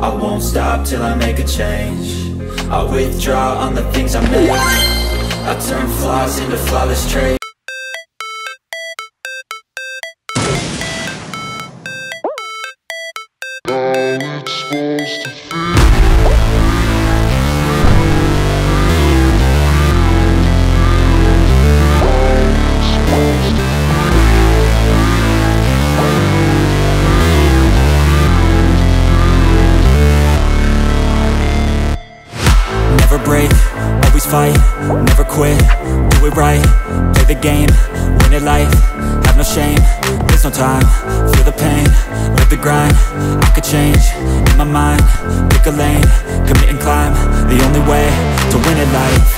I won't stop till I make a change. I withdraw on the things I make. I turn flaws into flawless traits. How it's supposed to feel no shame, there's no time. Feel the pain, live the grind. I could change, in my mind Pick a lane, commit and climb. The only way to win at life.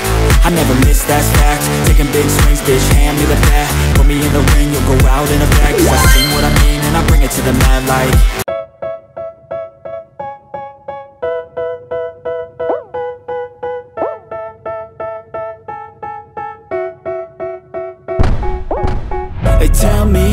I never miss, that's fact. Taking big swings, bitch, hand me the bat. Put me in the ring, you'll go out in a bag. Cause I sing what I mean and I bring it to the mad light. They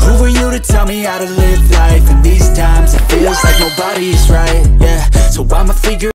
who are you to tell me how to live life? In these times it feels like nobody is right, yeah So I'ma figure